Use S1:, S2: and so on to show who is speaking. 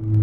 S1: you.